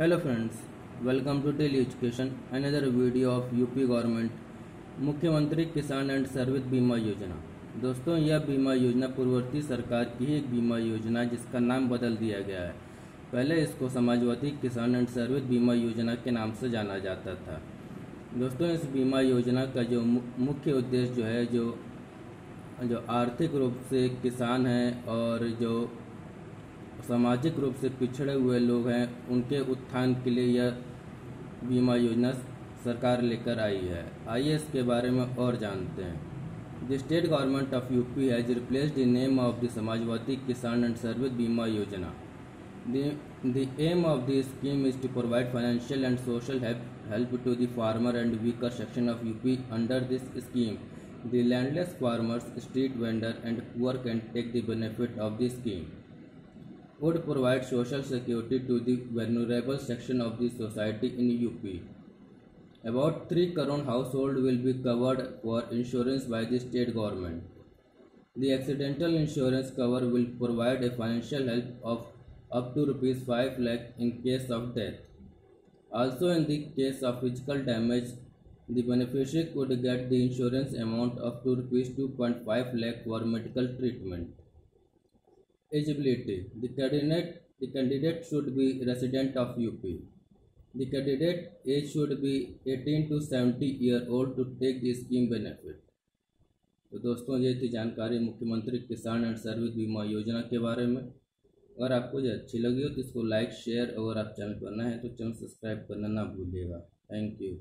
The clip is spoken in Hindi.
Hello friends welcome to tele education another video of UP government मुख्यमंत्री किसान एंड सर्विस बीमा योजना दोस्तों, यह बीमा योजना पूर्ववर्ती सरकार की एक बीमा योजना जिसका नाम बदल दिया गया है। पहले इसको समाजवादी किसान एंड सर्विस बीमा योजना के नाम से जाना जाता था। दोस्तों, इस बीमा योजना का जो मुख्य उद्देश्य जो है, जो जो आर्थिक रूप से किसान हैं और जो सामाजिक रूप से पिछड़े हुए लोग हैं, उनके उत्थान के लिए यह बीमा योजना सरकार लेकर आई है। आइए इसके बारे में और जानते हैं। The state government of UP has replace the name of the Samajwadi Kisan and service Bima Yojana the aim of the scheme is to provide financial and social help to the farmer and weaker section of UP under this scheme the landless farmers street vendor and poor can take the benefit of the scheme would provide social security to the vulnerable section of the society in UP. About 3 crore households will be covered for insurance by the state government. The accidental insurance cover will provide a financial help of up to rupees 5 lakh in case of death. Also in the case of physical damage, the beneficiary could get the insurance amount of to rupees 2.5 lakh for medical treatment. Eligibility. The candidate, the candidate should be resident of UP. The candidate age should be 18 to 70 year old to take the scheme benefit. तो दोस्तों ये थी जानकारी मुख्यमंत्री किसान एंड सर्विस बीमा योजना के बारे में अगर आपको ये अच्छी लगी हो तो इसको लाइक शेयर और आप चैनल पर नए हैं तो चैनल सब्सक्राइब करना ना भूलिएगा थैंक यू